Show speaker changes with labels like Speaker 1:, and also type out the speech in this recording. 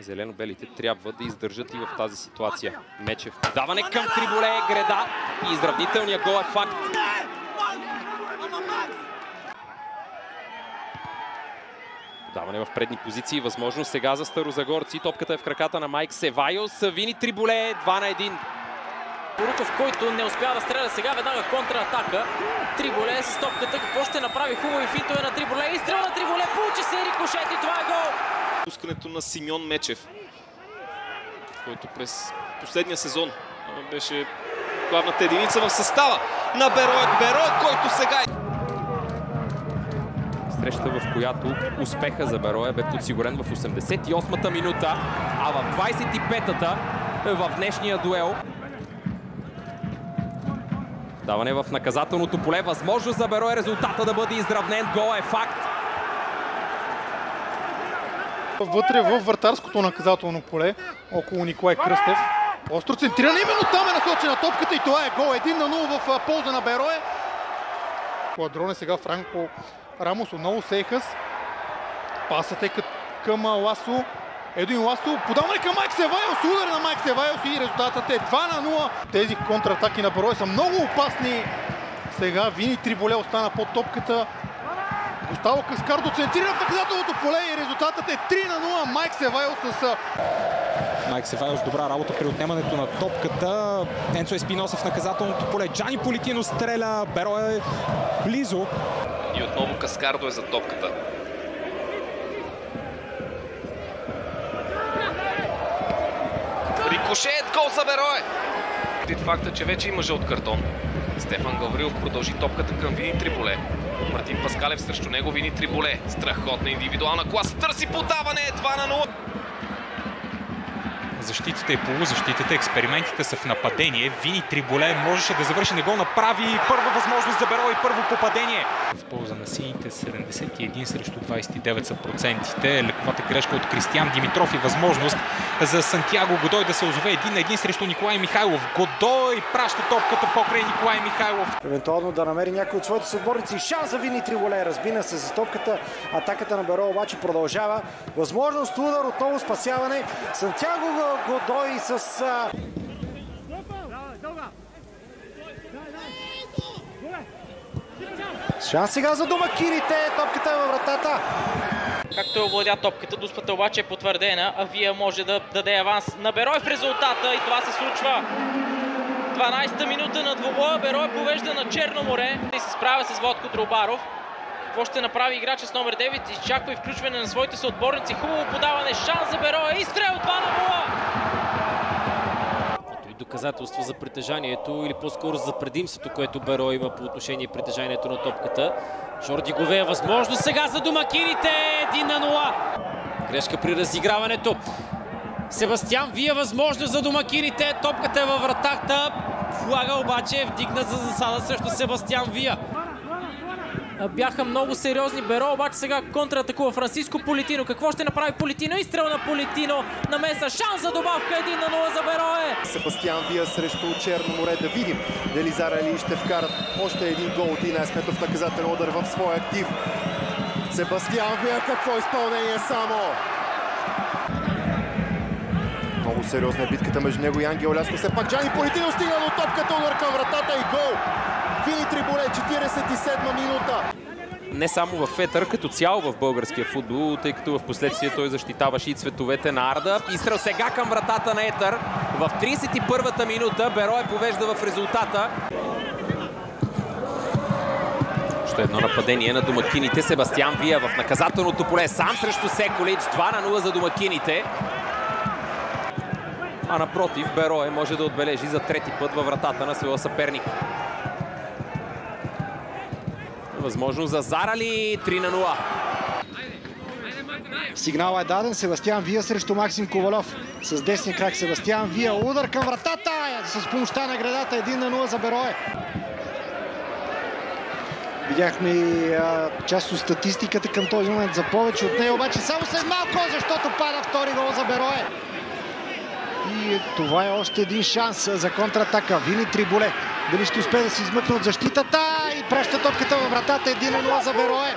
Speaker 1: Зелено-белите трябва да издържат и в тази ситуация. Мечев. Даване към Триболе, Греда и изравнителният гол е факт. Даване в предни позиции. Възможност сега за Старозагорци. Топката е в краката на Майк Севайос. Вини Триболе 2 на 1.
Speaker 2: Поруков, който не успява да стреля сега, веднага контратака. Триболе с топката. Какво ще направи? Хубави финтове на Триболе. Изстрел на Триболе. Получи се рикошет и това е гол.
Speaker 1: Пускането на Симеон Мечев, който през последния сезон беше главната единица в състава на Бероек. Бероек, който сега е среща, в която успеха за Бероя бе подсигурен в 88-та минута, а в 25-та в днешния дуел Даване в наказателното поле. Възможност за Бероя резултата да бъде изравнен. Гол е факт.
Speaker 3: Вътре в вратарското наказателно поле, около Николай Кръстев. Остро центриране, именно там е насочена топката и това е гол. 1 на 0 в полза на Берое. Квадроне сега Франко Рамос отново Сейхас. Пасът е към Ласо. Един Ласо. Подаване към Майк Севайос. Удар на Майк Севайос и резултатът е 2 на 0. Тези контратаки на Берое са много опасни. Сега Вини Триболе остана под топката. Густаво Каскардо центрира в наказателното поле и резултатът е 3 на 0. Майк Севайос с...
Speaker 4: Майк Севайос добра работа при отнемането на топката. Енцо Еспиноса в наказателното поле. Джани Политино стреля. Беро е близо.
Speaker 1: И отново Каскардо е за топката. Рикошет, гол за Берое! Факта, че вече има жълт картон. Стефан Гаврилов продължи топката към Вини Триболе. Мартин Паскалев срещу него Вини Триболе. Страхотна индивидуална класа. Търси подаване. 2 на 0.
Speaker 4: Защитите и полузащитите, експериментите са в нападение. Вини Триболе можеше да завърши, не го направи. Първа възможност за Беро и първо попадение. В полза на сините 71 срещу 29 са процентите. Лековата грешка от Кристиян Димитров и възможност за Сантьяго Годой да се озове един на един срещу Николай Михайлов. Годой праща топката покрай Николай Михайлов.
Speaker 5: Евентуално да намери някой от своите съотборници. Шанс за Вини Триболе. Разбина се за топката. Атаката на Беро обаче продължава. Възможност удар, отново спасяване. Сантьяго Годой с... Шанс сега за домакините. Топката е във вратата.
Speaker 2: Както е овладя топката, дуспата обаче е потвърдена, а вие може да даде аванс на Берой в резултата и това се случва. 12-та минута на двобоя, Берой повежда на Черно море и се справя с Водко Дробаров. Какво ще направи играча с номер 9? Изчаква и включване на своите съотборници. Хубаво подаване, шанс за Бероя и стрел 2 на 0.
Speaker 6: доказателство за притежанието или по-скоро за предимството, което Беро има по отношение притежанието на топката. Жорди Говея възможност сега за домакините. 1 на 0. Грешка при разиграването. Себастиан Вия възможност за домакините. Топката е във вратата. Флага обаче е вдигна за засада срещу Себастиан Вия
Speaker 2: бяха много сериозни. Беро обаче сега контратакува Франциско Политино. Какво ще направи Политино? Изстрел на Политино. Намеса шанс за добавка 1 на 0 за Берое.
Speaker 5: Себастиан Вия срещу Черно море. Да видим дали Зара Ли ще вкарат още един гол от Ина Сметов наказателен удар в своя актив. Себастиан Вия, какво изпълнение само! Много сериозна е битката между него и Ангел Ляско. Все пак Джани Политино стига до топката, удар към вратата и гол! Триболе, 47 минута.
Speaker 1: Не само в Етър, като цяло в българския футбол, тъй като в последствие той защитаваше и цветовете на Арда. Изстрел сега към вратата на Етър. В 31-та минута Берое повежда в резултата. Още едно нападение на домакините. Себастиан Вия в наказателното поле сам срещу Секолич. 2 на 0 за домакините. А напротив, Берое може да отбележи за трети път във вратата на своя съперник. Възможност за Зарали 3 на 0.
Speaker 5: Сигнала е даден. Себастиан Вия срещу Максим Ковалев. С десния крак Себастиан Вия. Удар към вратата. С помощта на градата 1 на 0 за Берое. Видяхме и част от статистиката към този момент за повече от нея. Обаче само след малко, защото пада втори гол за Берое. И това е още един шанс за контратака. Вини Триболе. Дали ще успее да се измъкне от защитата и праща топката във вратата 1 0 за Берое.